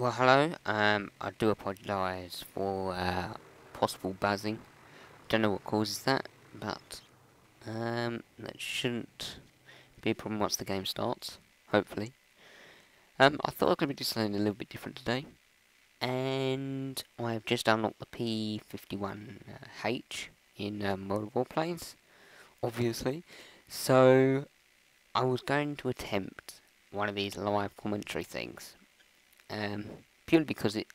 Well, hello. Um, I do apologise for uh, possible buzzing. Don't know what causes that, but um, that shouldn't be a problem once the game starts. Hopefully. Um, I thought I was going to do something a little bit different today, and I've just unlocked the P51H in um, World Warplanes, obviously. So I was going to attempt one of these live commentary things um, purely because it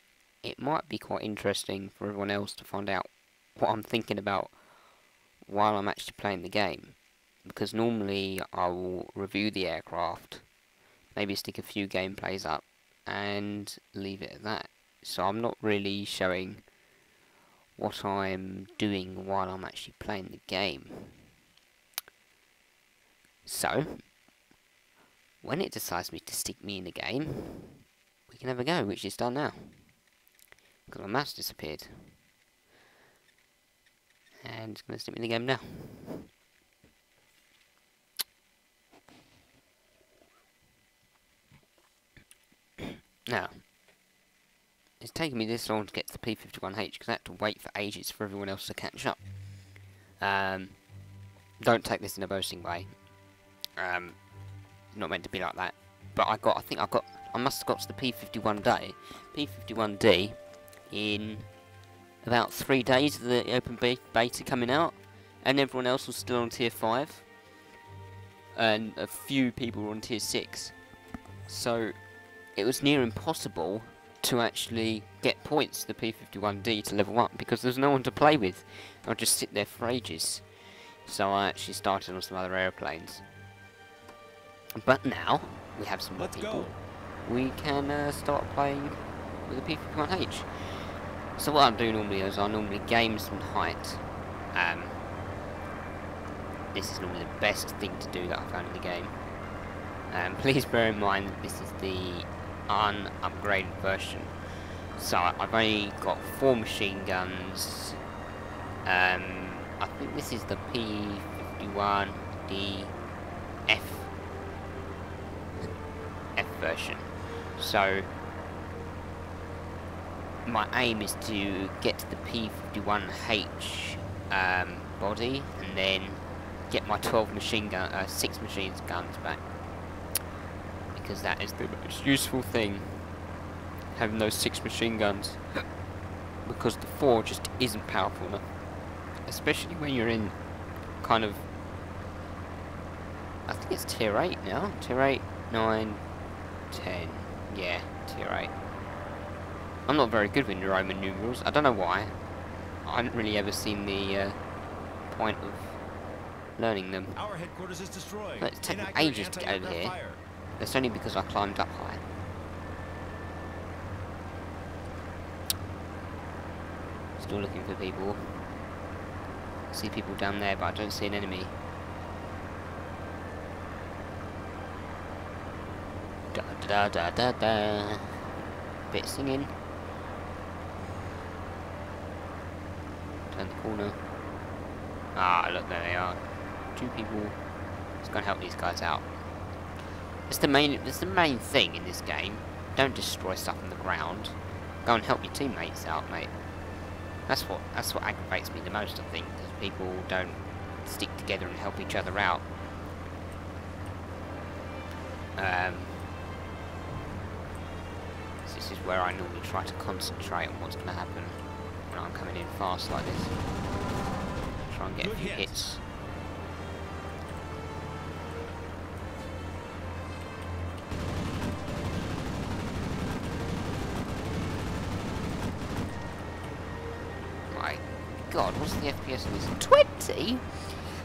it might be quite interesting for everyone else to find out what I'm thinking about while I'm actually playing the game. Because normally I will review the aircraft, maybe stick a few gameplays up, and leave it at that. So I'm not really showing what I'm doing while I'm actually playing the game. So, when it decides me to stick me in the game, we can have a go, which is done now. Because my mouse disappeared. And it's going to stick me in the game now. now, it's taken me this long to get to the P51H because I had to wait for ages for everyone else to catch up. Um, don't take this in a boasting way. Um, not meant to be like that. But I got, I think I got I must have got to the P51D, P51D in about three days of the open beta coming out, and everyone else was still on tier 5, and a few people were on tier 6. So it was near impossible to actually get points to the P51D to level up because there's no one to play with. I'd just sit there for ages. So I actually started on some other airplanes. But now, we have some more people. Go we can uh, start playing with the P51H. So what I do normally is I normally game some height. Um, this is normally the best thing to do that I found in the game. Um, please bear in mind that this is the unupgraded version. So I've only got four machine guns. Um, I think this is the P51D F F version. So my aim is to get to the P51H um, body and then get my 12 machine gun, uh, 6 machine guns back. Because that is the most useful thing, having those 6 machine guns. because the 4 just isn't powerful enough. Especially when you're in kind of... I think it's tier 8 now. Tier 8, 9, 10. Yeah, tier 8. I'm not very good with Roman numerals. I don't know why. I haven't really ever seen the uh, point of learning them. Our headquarters is destroyed. But it's taken ages to get over here. Fire. That's only because I climbed up high. Still looking for people. see people down there, but I don't see an enemy. Da da da da da. Bit singing. Turn the corner. Ah, look, there they are. Two people. It's gonna help these guys out. It's the main. It's the main thing in this game. Don't destroy stuff on the ground. Go and help your teammates out, mate. That's what. That's what aggravates me the most. I think, because people don't stick together and help each other out. Um, this is where I normally try to concentrate on what's going to happen when I'm coming in fast like this. Try and get Good a few hits. hits. My god, what's the FPS of this? 20?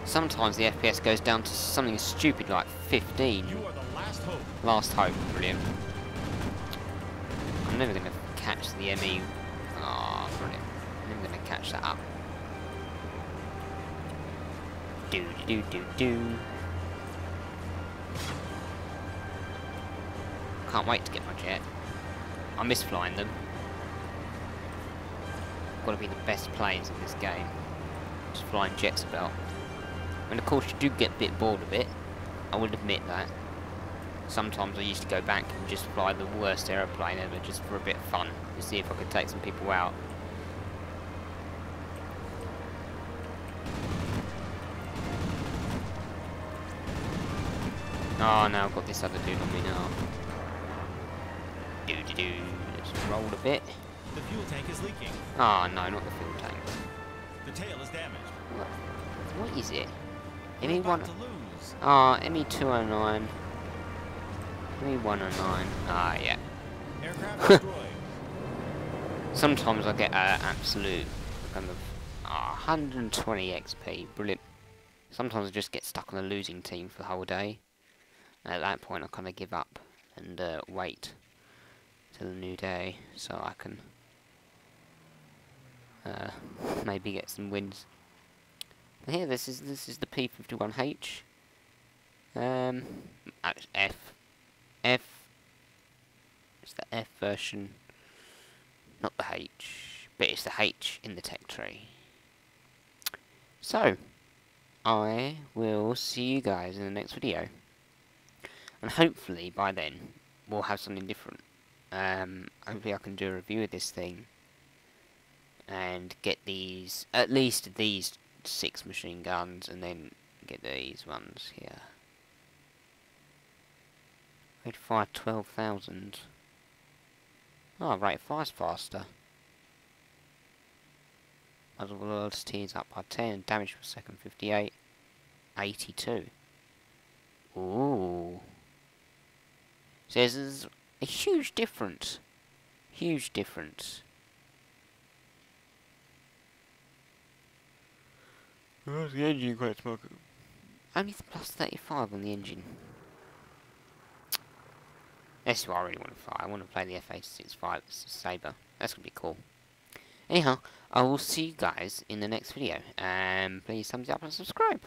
Sometimes the FPS goes down to something stupid like 15. last hope. Last hope, brilliant. I'm never going to catch the ME. Oh, brilliant. I'm never going to catch that up. Do do do do. Can't wait to get my jet. I miss flying them. Got to be the best players in this game. Just flying jets about. And of course you do get a bit bored of it. I will admit that sometimes I used to go back and just fly the worst aeroplane ever just for a bit of fun to see if I could take some people out. Oh no, I've got this other dude on me now. Do do do. Let's roll a bit. The fuel tank is leaking. Ah oh, no, not the fuel tank. The tail is damaged. What, what is it? ME1. Ah, oh, ME209 me 109. Ah, yeah. Sometimes I get an absolute kind of ah, oh, 120 XP. Brilliant. Sometimes I just get stuck on the losing team for the whole day. And at that point, I kind of give up and uh, wait till the new day so I can uh, maybe get some wins. Here, this is this is the P51H. Um, F F. It's the F version, not the H, but it's the H in the tech tree. So, I will see you guys in the next video, and hopefully by then we'll have something different. Um, hopefully I can do a review of this thing and get these, at least these six machine guns, and then get these ones here. Rate fire 12,000. Oh, rate fire's faster. Muzzle velocity is up by 10, damage per second 58. 82. Ooh. So there's a huge difference. Huge difference. Where's the engine quite smoke? Only the plus 35 on the engine. That's what I really want to fly. I want to play the F-865 Sabre. That's going to be cool. Anyhow, I will see you guys in the next video. And please thumbs up and subscribe.